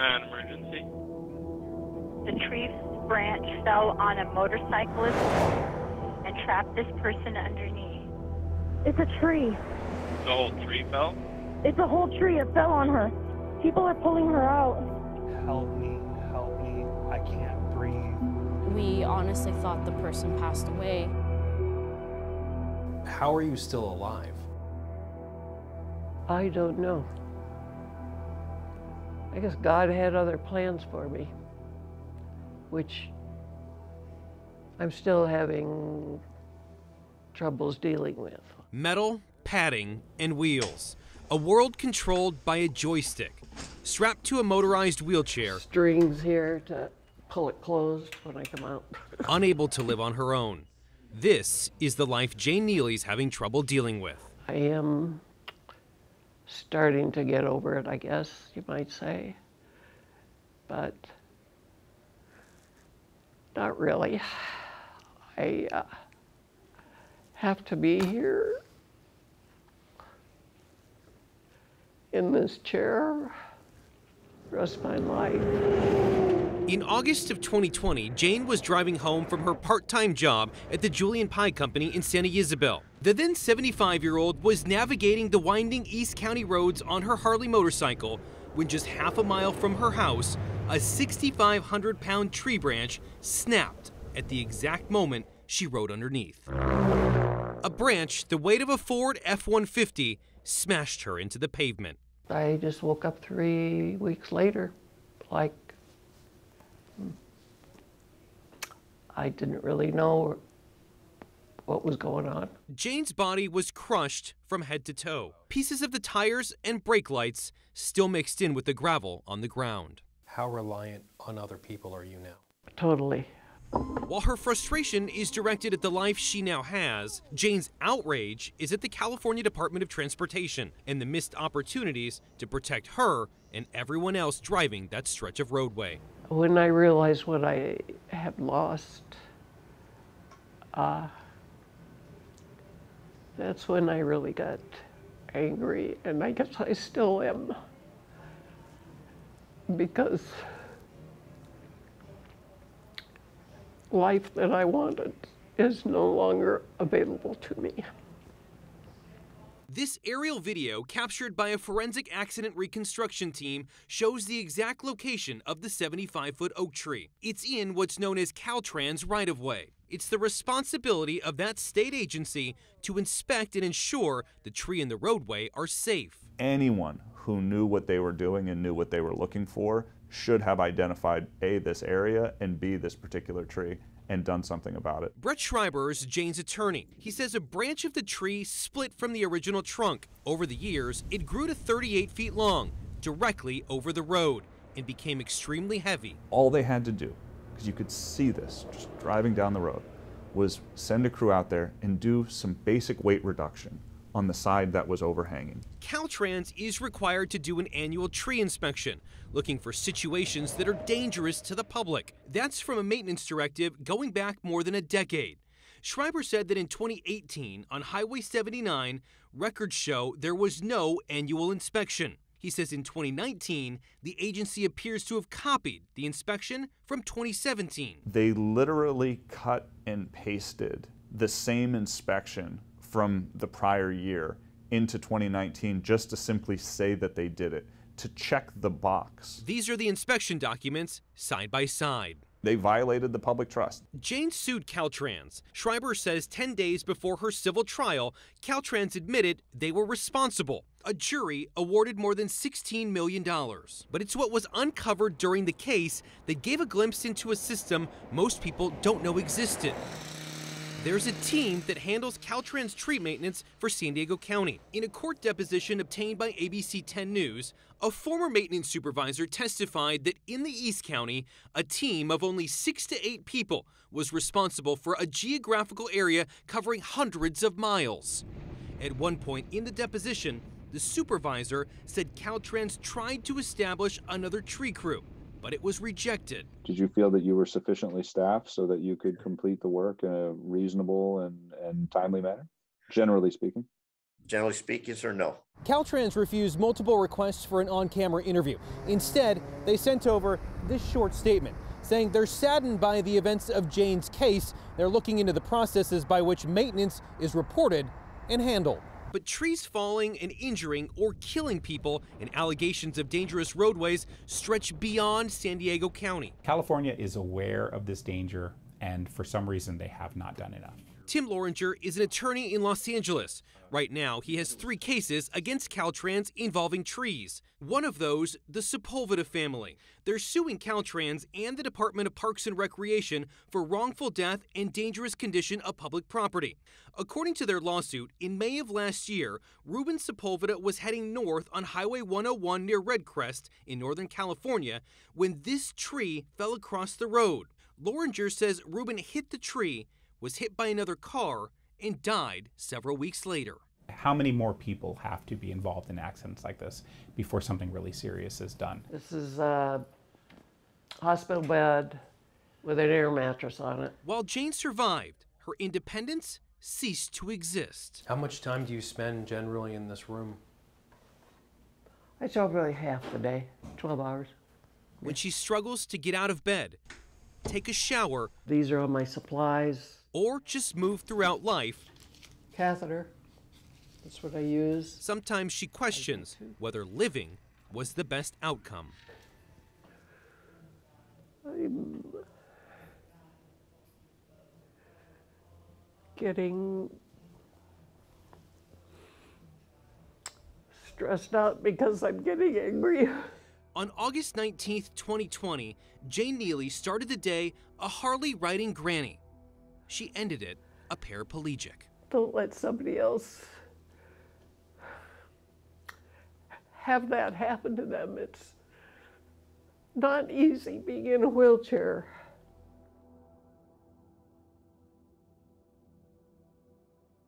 An emergency. The tree branch fell on a motorcyclist and trapped this person underneath. It's a tree. The whole tree fell? It's a whole tree. It fell on her. People are pulling her out. Help me, help me. I can't breathe. We honestly thought the person passed away. How are you still alive? I don't know. I guess God had other plans for me, which I'm still having troubles dealing with. Metal, padding, and wheels. A world controlled by a joystick. Strapped to a motorized wheelchair, Strings here to pull it closed when I come out. unable to live on her own. This is the life Jane Neely's having trouble dealing with. I am starting to get over it, I guess you might say, but not really. I uh, have to be here in this chair rest my life. In August of 2020, Jane was driving home from her part time job at the Julian Pie Company in Santa Ysabel. The then 75 year old was navigating the winding East County roads on her Harley motorcycle when just half a mile from her house, a 6,500 pound tree branch snapped at the exact moment she rode underneath. A branch the weight of a Ford F 150 smashed her into the pavement. I just woke up three weeks later, like I didn't really know what was going on. Jane's body was crushed from head to toe. Pieces of the tires and brake lights still mixed in with the gravel on the ground. How reliant on other people are you now? Totally. While her frustration is directed at the life she now has, Jane's outrage is at the California Department of Transportation and the missed opportunities to protect her and everyone else driving that stretch of roadway. When I realized what I had lost, uh, that's when I really got angry, and I guess I still am. Because life that I wanted is no longer available to me. This aerial video, captured by a forensic accident reconstruction team, shows the exact location of the 75 foot oak tree. It's in what's known as Caltrans right of way. It's the responsibility of that state agency to inspect and ensure the tree and the roadway are safe. Anyone who knew what they were doing and knew what they were looking for should have identified A, this area, and B, this particular tree, and done something about it. Brett Schreiber is Jane's attorney. He says a branch of the tree split from the original trunk. Over the years, it grew to 38 feet long, directly over the road, and became extremely heavy. All they had to do, because you could see this just driving down the road, was send a crew out there and do some basic weight reduction on the side that was overhanging. Caltrans is required to do an annual tree inspection, looking for situations that are dangerous to the public. That's from a maintenance directive going back more than a decade. Schreiber said that in 2018, on Highway 79, records show there was no annual inspection. He says in 2019, the agency appears to have copied the inspection from 2017. They literally cut and pasted the same inspection from the prior year into 2019 just to simply say that they did it, to check the box. These are the inspection documents side by side. They violated the public trust. Jane sued Caltrans. Schreiber says 10 days before her civil trial, Caltrans admitted they were responsible. A jury awarded more than $16 million. But it's what was uncovered during the case that gave a glimpse into a system most people don't know existed. There's a team that handles Caltrans tree maintenance for San Diego County. In a court deposition obtained by ABC 10 News, a former maintenance supervisor testified that in the East County, a team of only six to eight people was responsible for a geographical area covering hundreds of miles. At one point in the deposition, the supervisor said Caltrans tried to establish another tree crew, but it was rejected. Did you feel that you were sufficiently staffed so that you could complete the work in a reasonable and, and timely manner, generally speaking? Generally speaking, sir, no. Caltrans refused multiple requests for an on camera interview. Instead, they sent over this short statement saying they're saddened by the events of Jane's case. They're looking into the processes by which maintenance is reported and handled. But trees falling and injuring or killing people and allegations of dangerous roadways stretch beyond San Diego County. California is aware of this danger, and for some reason, they have not done enough. Tim Loranger is an attorney in Los Angeles. Right now, he has three cases against Caltrans involving trees. One of those, the Sepulveda family. They're suing Caltrans and the Department of Parks and Recreation for wrongful death and dangerous condition of public property. According to their lawsuit, in May of last year, Ruben Sepulveda was heading north on Highway 101 near Redcrest in Northern California when this tree fell across the road. Loranger says Ruben hit the tree was hit by another car and died several weeks later. How many more people have to be involved in accidents like this before something really serious is done? This is a hospital bed with an air mattress on it. While Jane survived, her independence ceased to exist. How much time do you spend generally in this room? I spend really half the day, 12 hours. When she struggles to get out of bed, take a shower, These are all my supplies. Or just move throughout life, Catheter. That's what I use. sometimes she questions whether living was the best outcome. I'm getting stressed out because I'm getting angry. On August 19th, 2020, Jane Neely started the day a Harley riding granny. She ended it a paraplegic. Don't let somebody else have that happen to them. It's not easy being in a wheelchair.